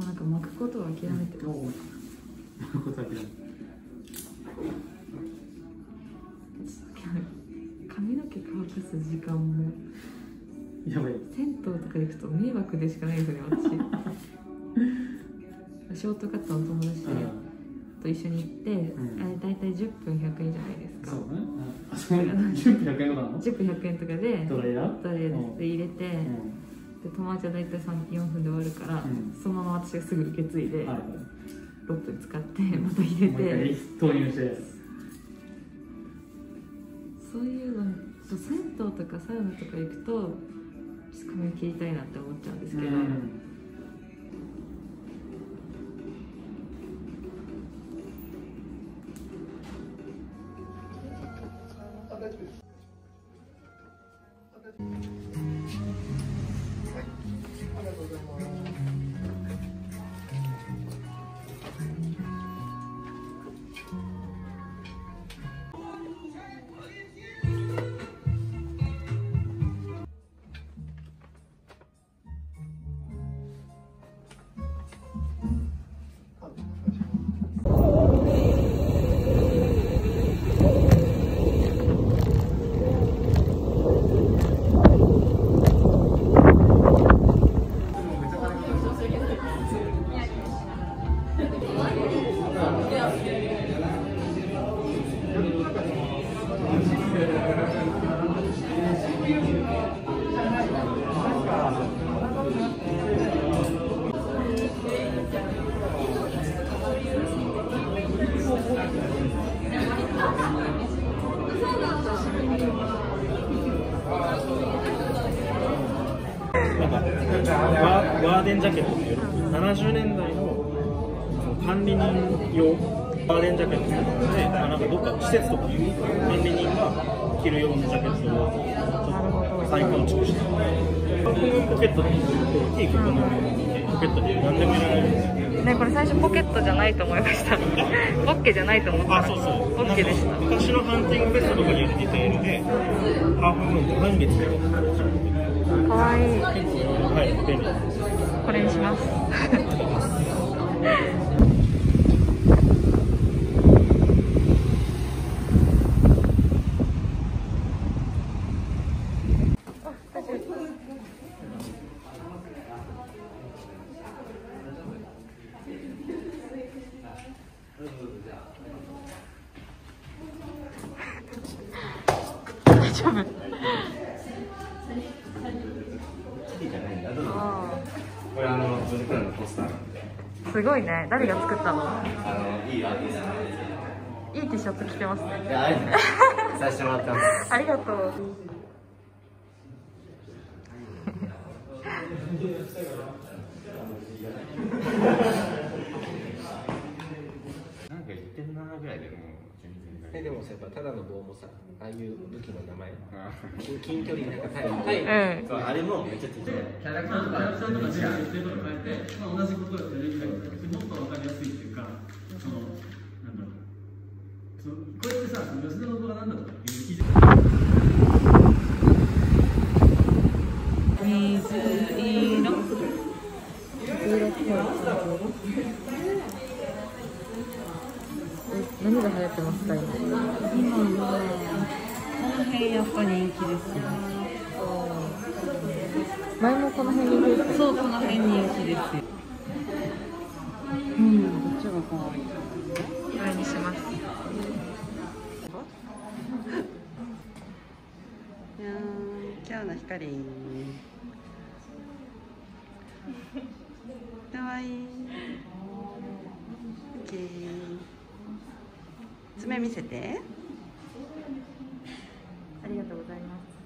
ことを諦めてます。やることだけだ髪の毛乾かす時間も。やばい。銭湯とか行くと迷惑でしかないですよね私。ショートカットの友達とと一緒に行って、ん。あれ大体10分100円じゃないですか。そうね。あそう。10分100円とかなの？10分100円とかでドライヤー？ドライヤうん。ーで入れて、で友達は大体3分4分で終わるから、うん。そのまま私がすぐ受け継いで、はいはい。6分使って また入れもう一回て投入してそういうの銭湯とかサウナとか行くとちょっと髪切りたいなって思っちゃうんですけど、なんかガーガーデンジャケットっていう70年代のその管理人用ガーデンジャケットで、まあ、なんかどっか施設とか管理人が着るようなジャケットをちょっと再構築してポケットに大きいここのポケットに何でも入れられるんですよねこれ最初ポケットじゃないと思いました。ポッケじゃないと思ったあ、らそうそう。ポッケでした。昔のハンティングベストとかにあるディテールで、ハーフムーンと半月でかわいいはい、便利。これにします大丈夫僕らのポスターなんで、ーすごいね誰が作ったの？あのいいアーティストなんですいい T シャツ着てますね。いや。させてもらってます。ありがとう なんか言ってんなぐらいでもえでもさやっぱただの棒もさああいう武器の名前。近近距離なんかタイタイうんそうあれもめっちゃ適当キャラクターとか、キャラクターとかで、設定とか変えて、まあ、同じことをやる以外にもっとわかりやすいっていうか、その、なんだろう。そのこうやってさ、吉田の動画なんだろうって。いう記事水色何が流行ってますか今今はこの辺やっぱ人気ですよ前もこの辺にそうこの辺人気ですうん。どっちが可愛いこれにしますいやー今日の光かわいい OK 爪見せて。ありがとうございます。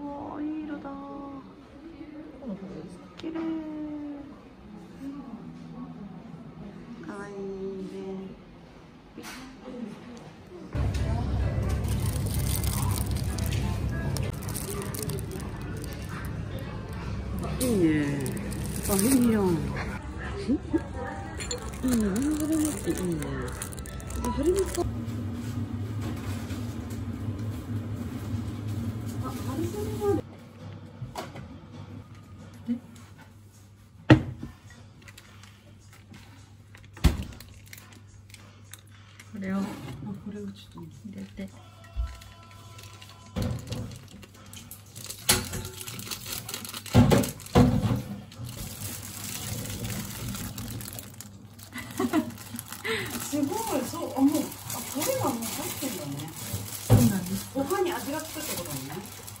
おおいい色だ。綺麗かわいいねいいねあいいやんいいね。何それもっていいね鶏あ、まで。これをこれをちょっと入れて。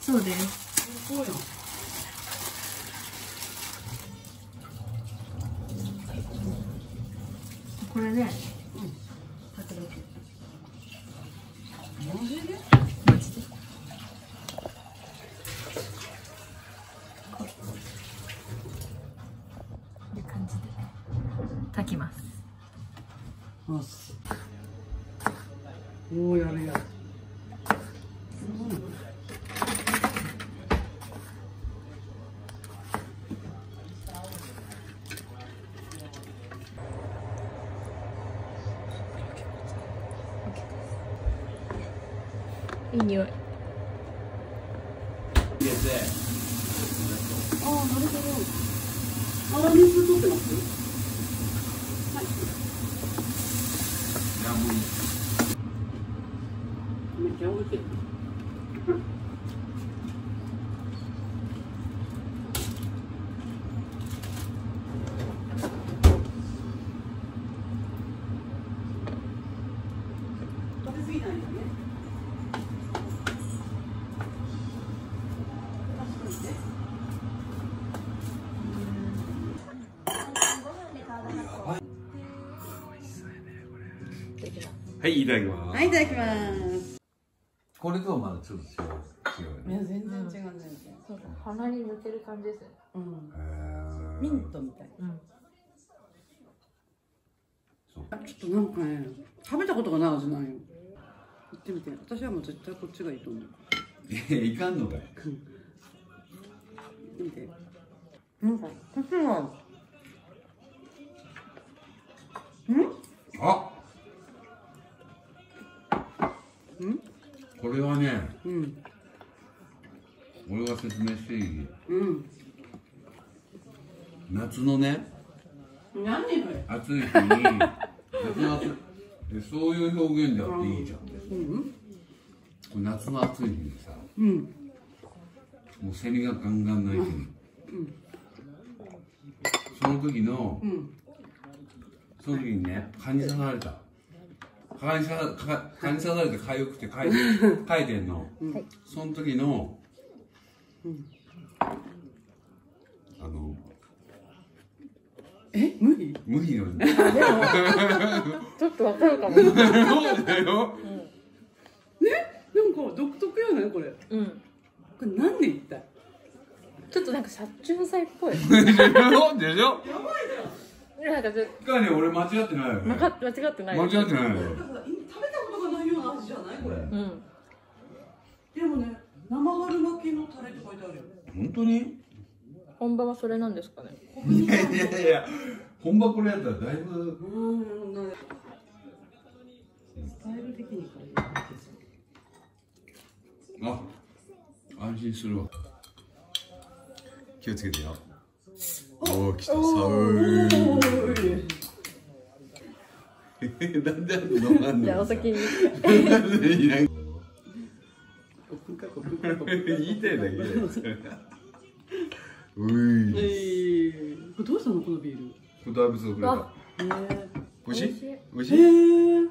そうです。これでかけるマジでマジでこういう感じで炊きますあすおおやるやるいい匂いああなるほどあ水取ってますはいめっちゃ美味しい。食べ過ぎないよね。はいいただきます。はいいただきます。これとはまだちょっと違う。違うよねいや全然違う全然そうだ鼻に抜ける感じですねうん。へー。ミントみたいうん。そうあちょっとなんかね食べたことがない味なんよ。言ってみて。私はもう絶対こっちがいいと思う。えいかんのかい。見てなんかこっちはあこれはねうん。俺が説明していい？うん。夏のね何暑い日に夏の暑いでそういう表現であっていいじゃん。うん。夏の暑い日にさうん。もうセミがガンガン鳴いてる、その時のうん。その時にね蚊に刺された蚊に刺さ蚊蚊に刺されて痒くてかいか いてんの、その時の、あのえ？無理？無理よ。ちょっとわかるかも。そうだよ。なんか独特やねこれ。うん。これ何で一体ちょっとなんか殺虫剤っぽい。でしょでしょ？なんかちょっかに俺間違ってないよね。と間違ってない間違ってないよ。だから食べたことがないような味じゃないこれ。うん。でもね生春巻きのタレって書いてあるよ。本当に？本場はそれなんですかね。いやいやいや本場これやったらだいぶ。うんなスタイル的にこれ。あ安心するわ。気をつけてよおお来た寒い。なんであんの飲まんの？じゃあお先に。言いたいだけうえいー、これどうしたのこのビール？これだいれたえ。美味しい？美味しえい？ー、